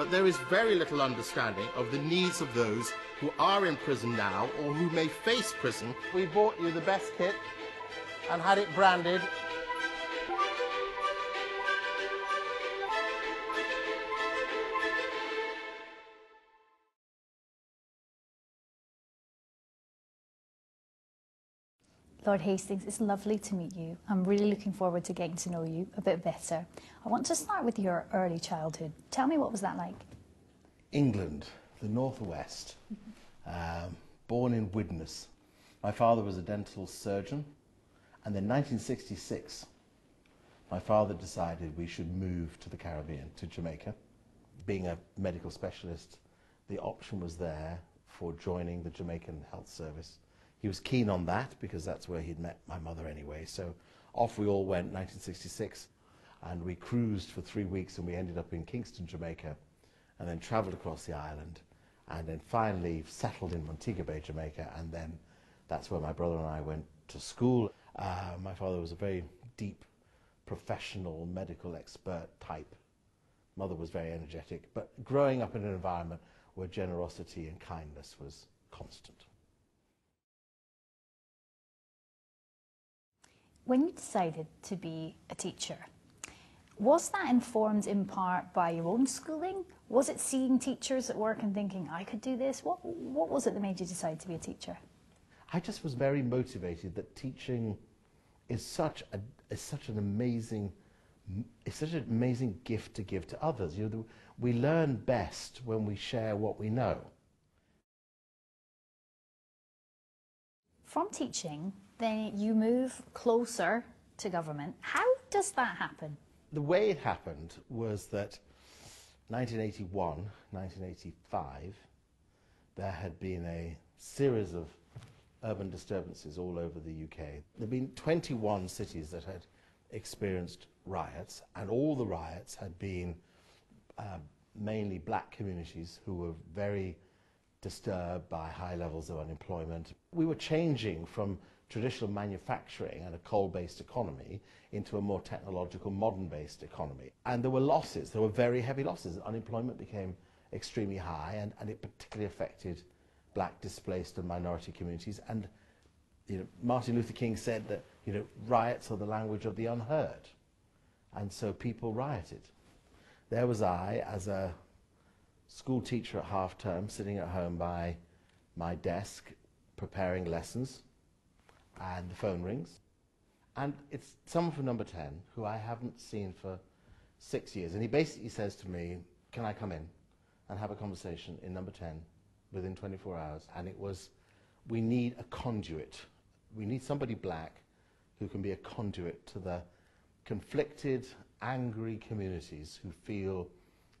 but there is very little understanding of the needs of those who are in prison now or who may face prison. We bought you the best kit and had it branded Lord Hastings, it's lovely to meet you. I'm really looking forward to getting to know you a bit better. I want to start with your early childhood. Tell me what was that like? England, the northwest, um, born in Widnes. My father was a dental surgeon, and in 1966, my father decided we should move to the Caribbean, to Jamaica. Being a medical specialist, the option was there for joining the Jamaican Health Service he was keen on that because that's where he'd met my mother anyway. So off we all went, 1966, and we cruised for three weeks and we ended up in Kingston, Jamaica, and then traveled across the island, and then finally settled in Montego Bay, Jamaica, and then that's where my brother and I went to school. Uh, my father was a very deep, professional, medical expert type. Mother was very energetic, but growing up in an environment where generosity and kindness was constant. When you decided to be a teacher, was that informed in part by your own schooling? Was it seeing teachers at work and thinking, I could do this? What, what was it that made you decide to be a teacher? I just was very motivated that teaching is such, a, is such an amazing it's such an amazing gift to give to others. You know, we learn best when we share what we know. From teaching, then you move closer to government. How does that happen? The way it happened was that 1981, 1985, there had been a series of urban disturbances all over the UK. There had been 21 cities that had experienced riots, and all the riots had been uh, mainly black communities who were very disturbed by high levels of unemployment. We were changing from traditional manufacturing and a coal-based economy into a more technological, modern-based economy. And there were losses, there were very heavy losses. Unemployment became extremely high and, and it particularly affected black, displaced and minority communities. And you know, Martin Luther King said that you know, riots are the language of the unheard. And so people rioted. There was I, as a school teacher at half term, sitting at home by my desk, preparing lessons, and the phone rings. And it's someone from number 10 who I haven't seen for six years. And he basically says to me, Can I come in and have a conversation in number 10 within 24 hours? And it was, We need a conduit. We need somebody black who can be a conduit to the conflicted, angry communities who feel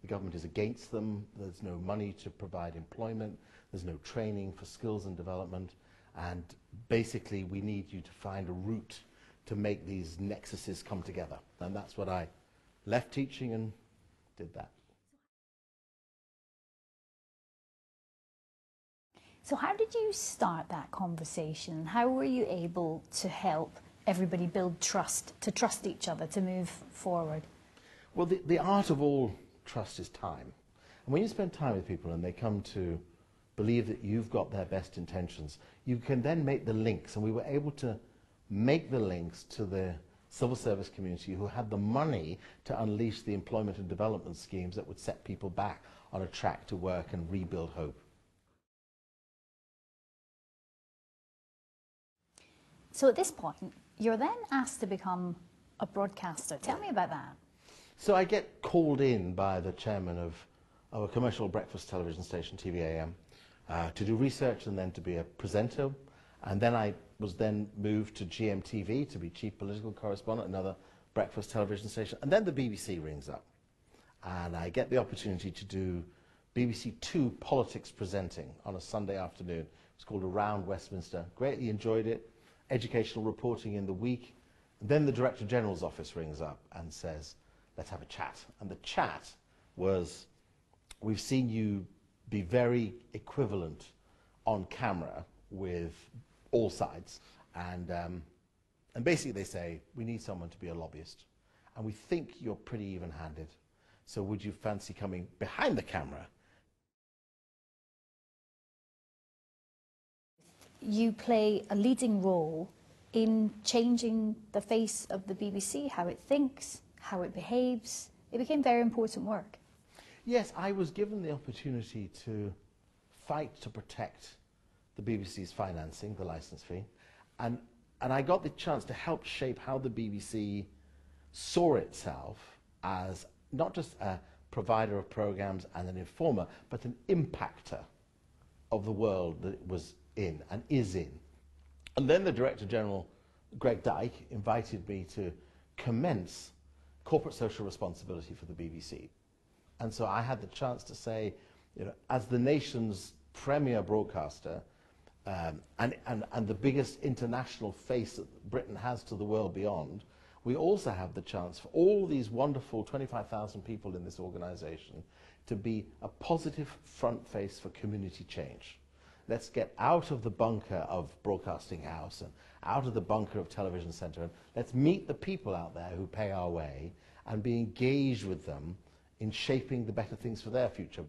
the government is against them, there's no money to provide employment, there's no training for skills and development, and basically we need you to find a route to make these nexuses come together. And that's what I left teaching and did that. So how did you start that conversation? How were you able to help everybody build trust, to trust each other, to move forward? Well, the, the art of all trust is time. And when you spend time with people and they come to believe that you've got their best intentions, you can then make the links. And we were able to make the links to the civil service community who had the money to unleash the employment and development schemes that would set people back on a track to work and rebuild hope. So at this point, you're then asked to become a broadcaster. Tell me about that. So I get called in by the chairman of, of a commercial breakfast television station, TVAM, uh, to do research and then to be a presenter. And then I was then moved to GMTV to be chief political correspondent, another breakfast television station. And then the BBC rings up. And I get the opportunity to do BBC Two politics presenting on a Sunday afternoon. It's called Around Westminster. Greatly enjoyed it. Educational reporting in the week. And then the Director General's office rings up and says, let's have a chat. And the chat was, we've seen you be very equivalent on camera with all sides. And, um, and basically they say, we need someone to be a lobbyist. And we think you're pretty even-handed. So would you fancy coming behind the camera? You play a leading role in changing the face of the BBC, how it thinks, how it behaves. It became very important work. Yes, I was given the opportunity to fight to protect the BBC's financing, the license fee, and, and I got the chance to help shape how the BBC saw itself as not just a provider of programs and an informer, but an impactor of the world that it was in and is in. And then the Director General, Greg Dyke, invited me to commence corporate social responsibility for the BBC. And so I had the chance to say, you know, as the nation's premier broadcaster um, and, and, and the biggest international face that Britain has to the world beyond, we also have the chance for all these wonderful 25,000 people in this organization to be a positive front face for community change. Let's get out of the bunker of Broadcasting House and out of the bunker of Television Centre and let's meet the people out there who pay our way and be engaged with them in shaping the better things for their future.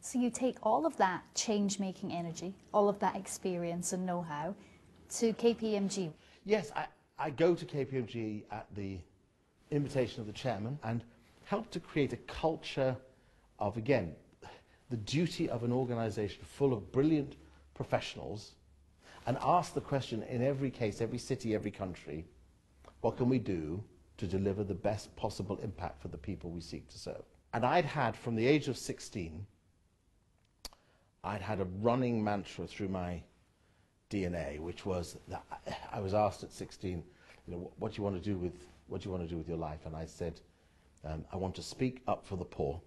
So you take all of that change making energy, all of that experience and know how to KPMG. Yes, I, I go to KPMG at the invitation of the chairman and help to create a culture of, again, the duty of an organization full of brilliant professionals and ask the question in every case, every city, every country, what can we do to deliver the best possible impact for the people we seek to serve? And I'd had, from the age of 16, I'd had a running mantra through my DNA, which was that I was asked at 16, you know, what, do you want to do with what do you want to do with your life? And I said, um, I want to speak up for the poor,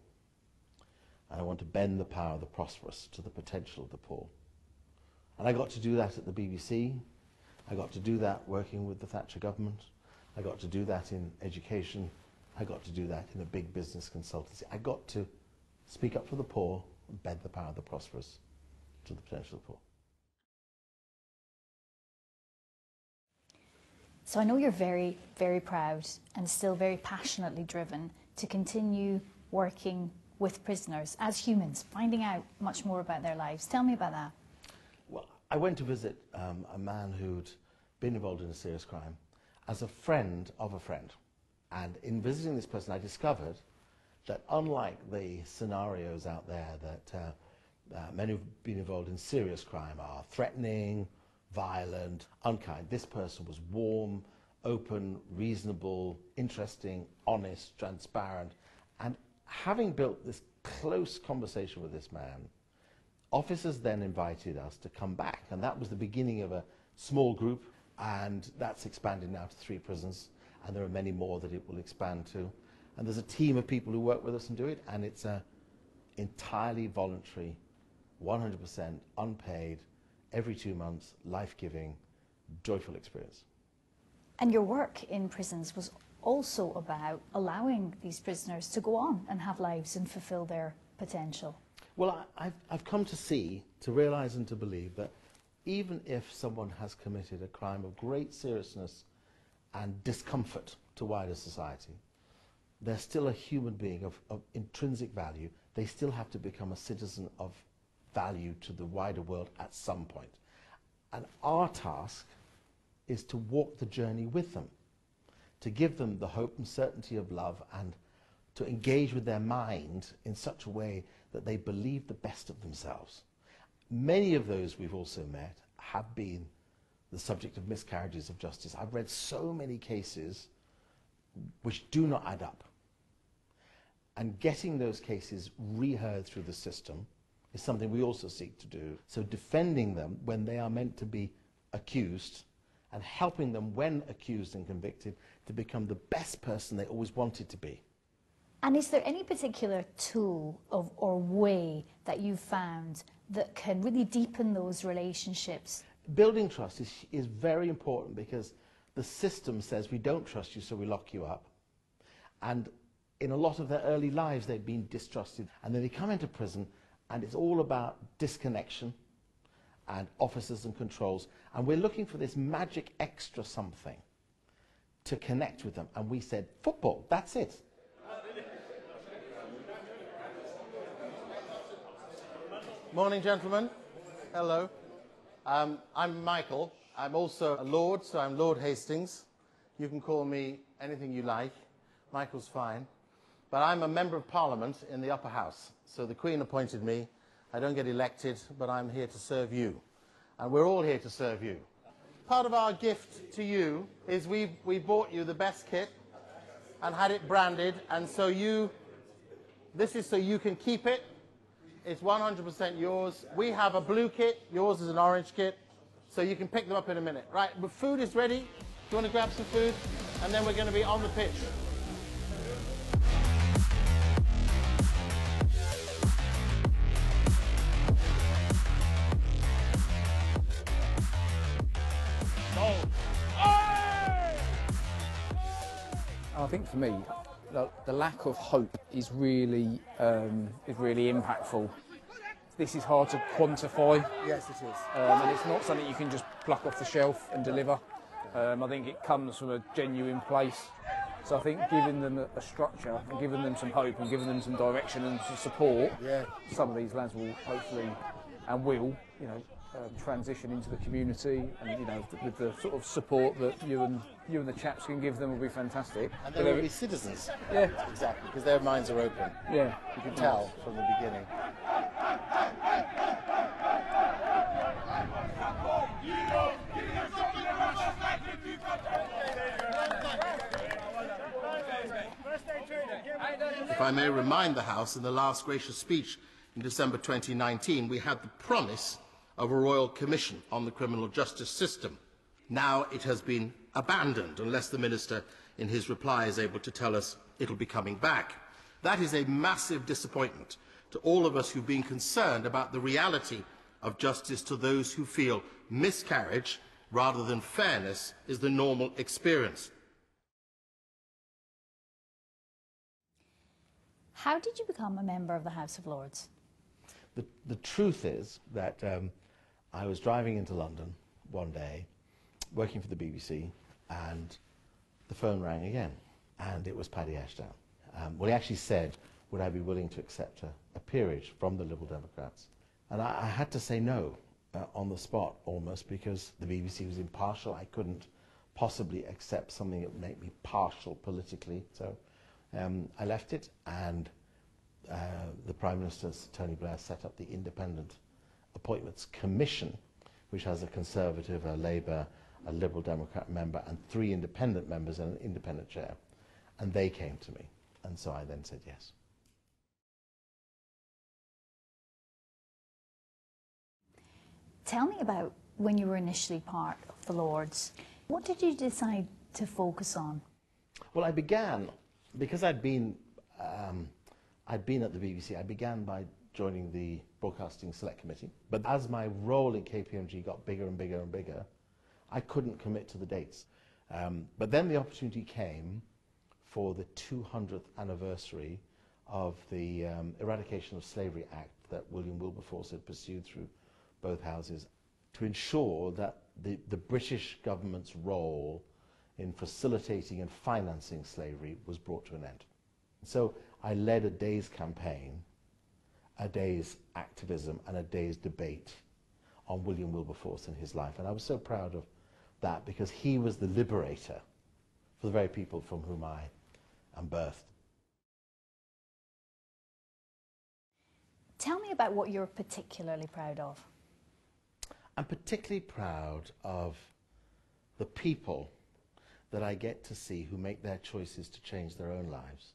and I want to bend the power of the prosperous to the potential of the poor. And I got to do that at the BBC. I got to do that working with the Thatcher government. I got to do that in education. I got to do that in a big business consultancy. I got to speak up for the poor and bend the power of the prosperous to the potential of the poor. So I know you're very, very proud and still very passionately driven to continue working with prisoners as humans, finding out much more about their lives. Tell me about that. Well, I went to visit um, a man who'd been involved in a serious crime as a friend of a friend. And in visiting this person, I discovered that unlike the scenarios out there that uh, uh, men who've been involved in serious crime are threatening, violent, unkind. This person was warm, open, reasonable, interesting, honest, transparent. And having built this close conversation with this man, officers then invited us to come back. And that was the beginning of a small group. And that's expanded now to three prisons. And there are many more that it will expand to. And there's a team of people who work with us and do it. And it's a entirely voluntary, 100% unpaid, every two months, life-giving, joyful experience. And your work in prisons was also about allowing these prisoners to go on and have lives and fulfill their potential. Well, I, have I've come to see, to realize and to believe that even if someone has committed a crime of great seriousness and discomfort to wider society, they're still a human being of, of intrinsic value. They still have to become a citizen of value to the wider world at some point. And our task is to walk the journey with them, to give them the hope and certainty of love and to engage with their mind in such a way that they believe the best of themselves. Many of those we've also met have been the subject of miscarriages of justice. I've read so many cases which do not add up. And getting those cases reheard through the system is something we also seek to do. So defending them when they are meant to be accused and helping them when accused and convicted to become the best person they always wanted to be. And is there any particular tool of, or way that you've found that can really deepen those relationships? Building trust is, is very important because the system says we don't trust you, so we lock you up. And in a lot of their early lives, they've been distrusted. And then they come into prison and it's all about disconnection and officers and controls. And we're looking for this magic extra something to connect with them. And we said, football, that's it. Morning, gentlemen. Hello. Um, I'm Michael. I'm also a Lord, so I'm Lord Hastings. You can call me anything you like. Michael's fine. But I'm a member of Parliament in the upper house. So the Queen appointed me. I don't get elected, but I'm here to serve you. And we're all here to serve you. Part of our gift to you is we we bought you the best kit and had it branded. And so you, this is so you can keep it. It's 100% yours. We have a blue kit. Yours is an orange kit. So you can pick them up in a minute. Right, but food is ready. Do you want to grab some food? And then we're going to be on the pitch. Oh, I think for me, the, lack of hope is really um, is really impactful. This is hard to quantify, Yes, it is. um, and it's not something you can just pluck off the shelf and deliver. Um, I think it comes from a genuine place. So I think giving them a, a structure and giving them some hope and giving them some direction and some support, Yeah. some of these lads will hopefully and will, you know, um, transition into the community, and you know, with the sort of support that you and you and the chaps can give them will be fantastic. And they they're- will be citizens. yeah, Exactly, because their minds are open. yeah. You can tell from the beginning. If I may remind the House, in the last gracious speech in December 2019, we had the promise of a royal commission on the criminal justice system. Now it has been abandoned, unless the Minister, in his reply, is able to tell us it'll be coming back. That is a massive disappointment to all of us who've been concerned about the reality of justice to those who feel miscarriage rather than fairness is the normal experience. How did you become a member of the House of Lords? The, the truth is that um, I was driving into London one day, working for the BBC, and the phone rang again, and it was Paddy Ashdown. Um, well, he actually said, would I be willing to accept a, a peerage from the Liberal Democrats? And I, I had to say no uh, on the spot almost because the BBC was impartial. I couldn't possibly accept something that would make me partial politically. So um, I left it, and uh, the Prime Minister, Tony Blair, set up the Independent Appointments Commission, which has a Conservative, a Labour, a Liberal Democrat member, and three independent members and an independent chair. And they came to me, and so I then said yes. Tell me about when you were initially part of the Lords. What did you decide to focus on? Well, I began because I'd been um, I'd been at the BBC. I began by joining the Broadcasting Select Committee. But as my role in KPMG got bigger and bigger and bigger, I couldn't commit to the dates. Um, but then the opportunity came for the 200th anniversary of the um, Eradication of Slavery Act that William Wilberforce had pursued through both houses to ensure that the, the British government's role in facilitating and financing slavery was brought to an end. So I led a day's campaign, a day's activism, and a day's debate on William Wilberforce and his life. And I was so proud of that because he was the liberator for the very people from whom I am birthed. Tell me about what you're particularly proud of. I'm particularly proud of the people that I get to see who make their choices to change their own lives.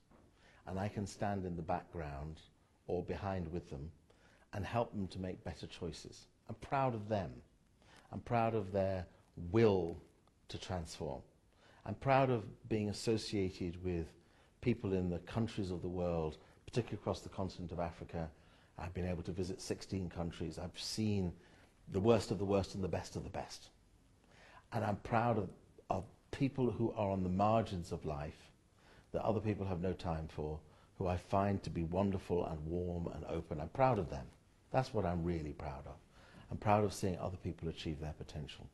And I can stand in the background or behind with them and help them to make better choices. I'm proud of them. I'm proud of their will to transform. I'm proud of being associated with people in the countries of the world, particularly across the continent of Africa. I've been able to visit 16 countries. I've seen the worst of the worst and the best of the best. And I'm proud of, of people who are on the margins of life that other people have no time for, who I find to be wonderful and warm and open. I'm proud of them. That's what I'm really proud of. I'm proud of seeing other people achieve their potential.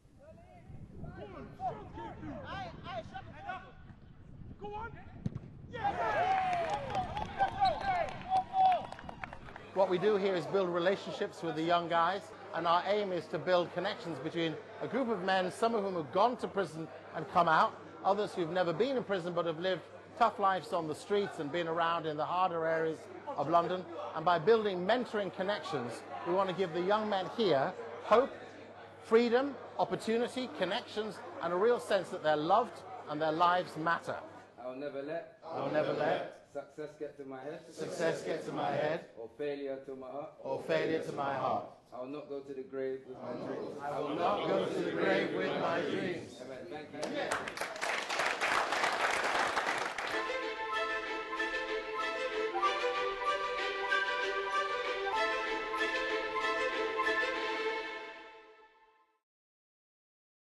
What we do here is build relationships with the young guys, and our aim is to build connections between a group of men, some of whom have gone to prison and come out, others who've never been in prison but have lived tough lives on the streets and being around in the harder areas of London. And by building mentoring connections, we want to give the young men here hope, freedom, opportunity, connections, and a real sense that they're loved and their lives matter. I'll never let I'll never let success get to my head success get to my head or failure to my heart. or failure to my heart. I will not go to the grave with my dreams. I will not go to the grave with my dreams. Amen. Thank you.